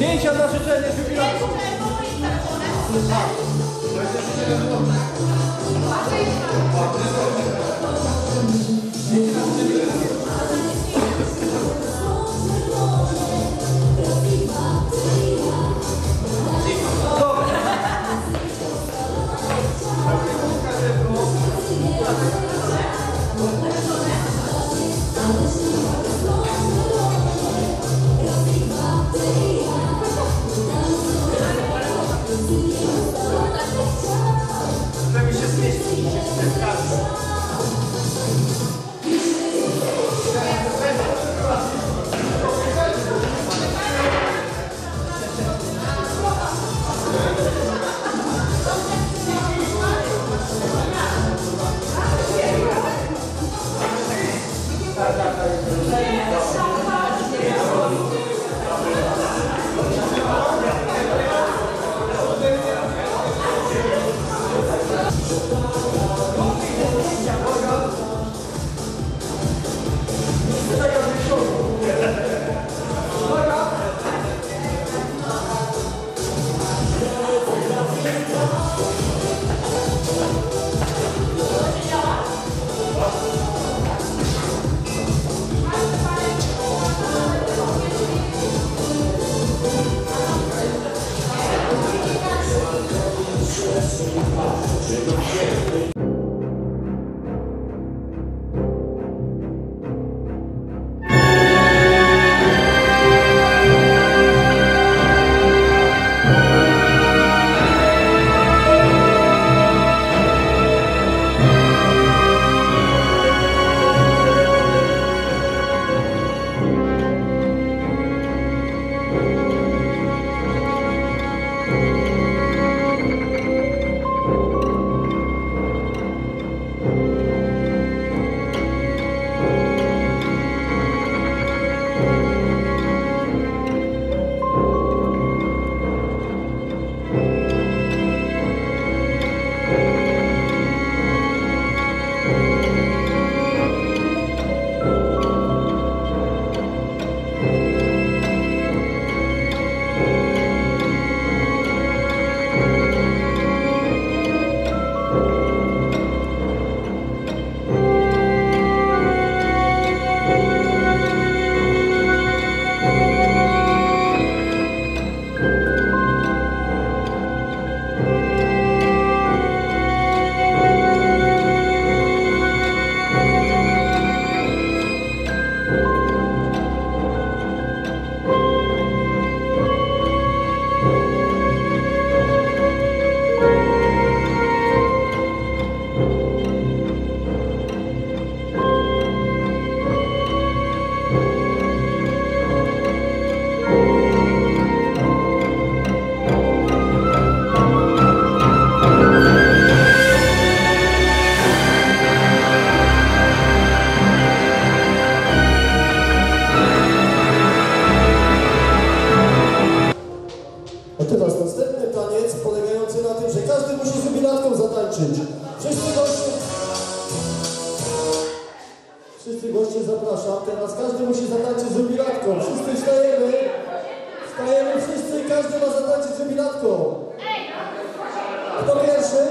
Zdjęcia na życzenie jubilacji. Zdjęcia na życzenie nossas casas. Wszyscy goście zapraszam. Teraz każdy musi zatańczyć żubilatką. Wszyscy wstajemy. Wstajemy wszyscy, każdy ma zatańczyć żubilatką. Kto pierwszy?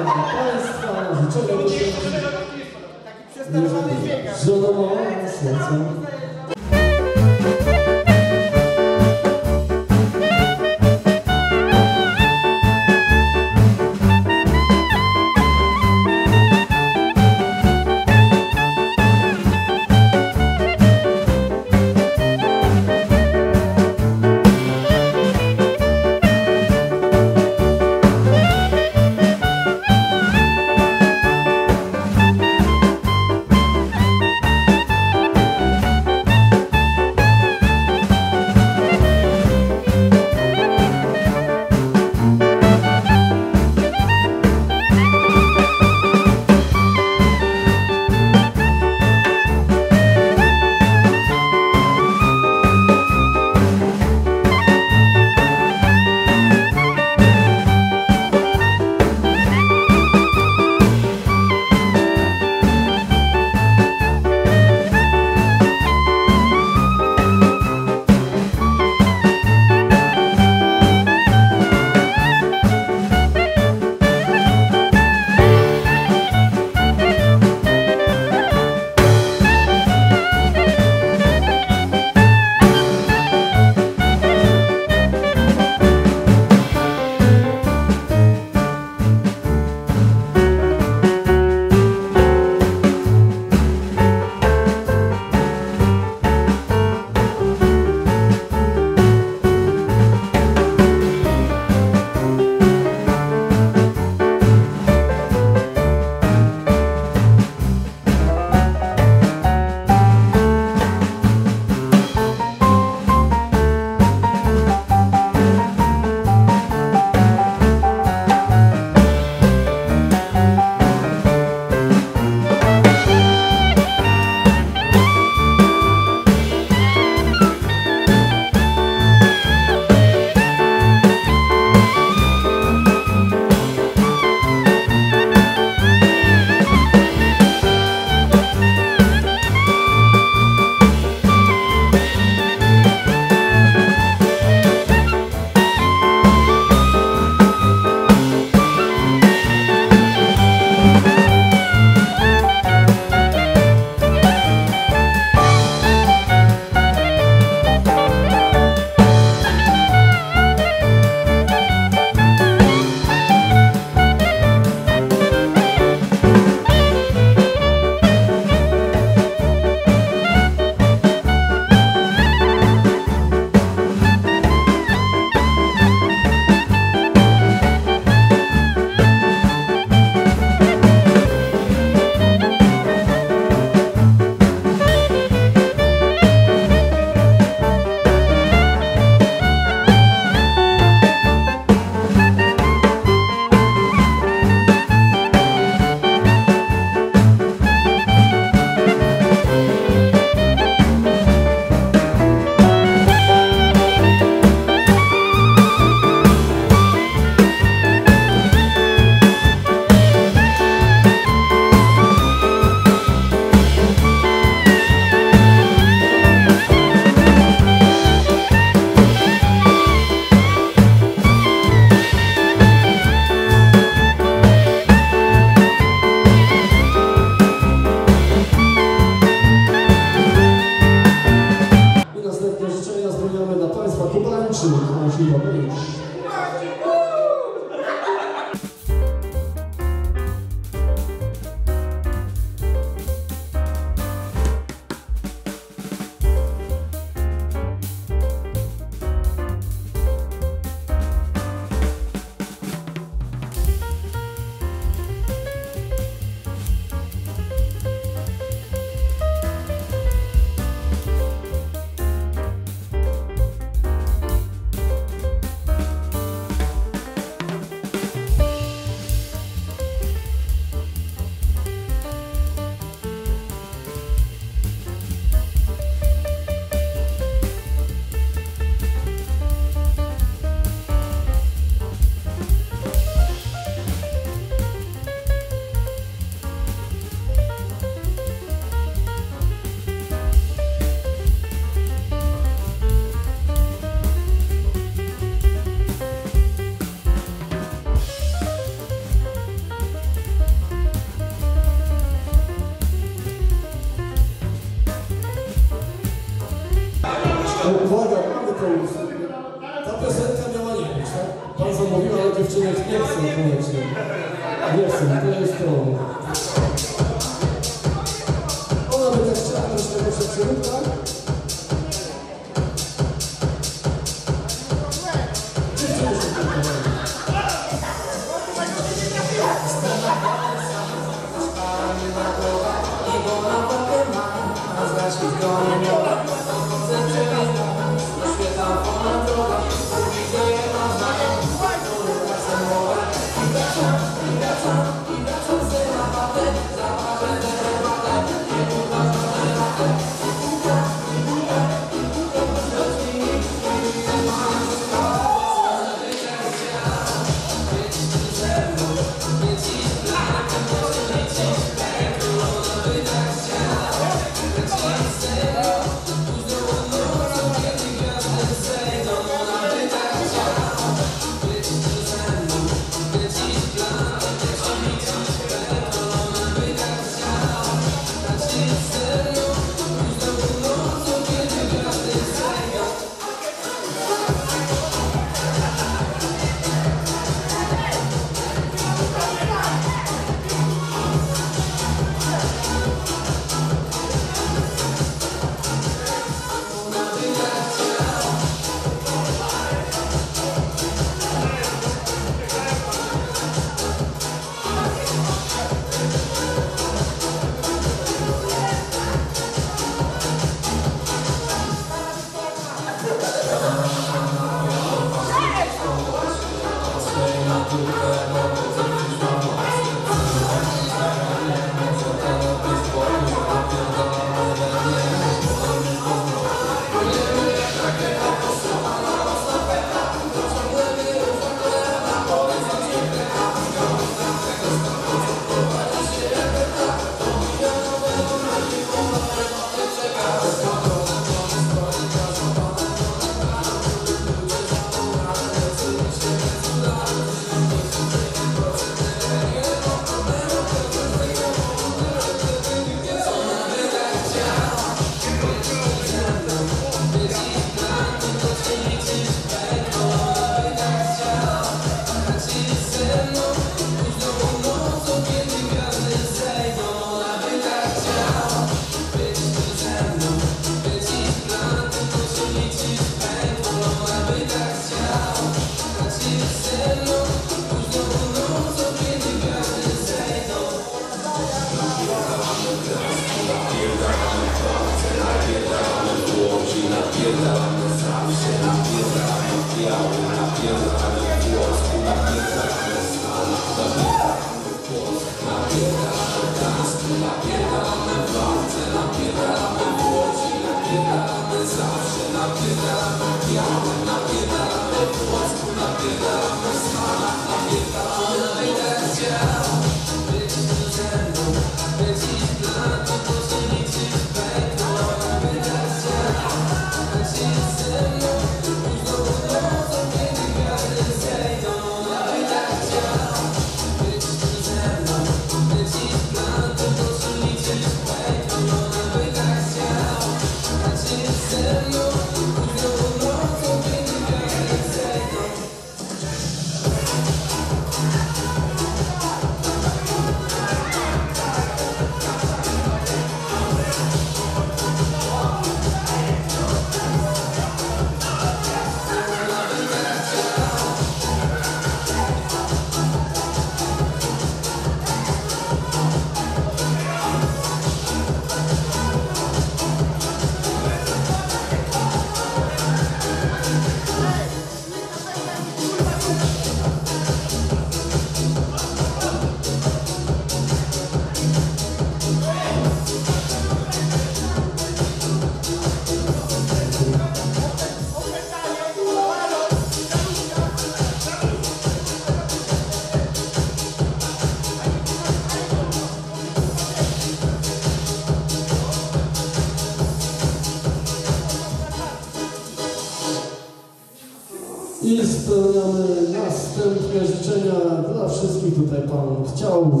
So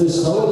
this hope.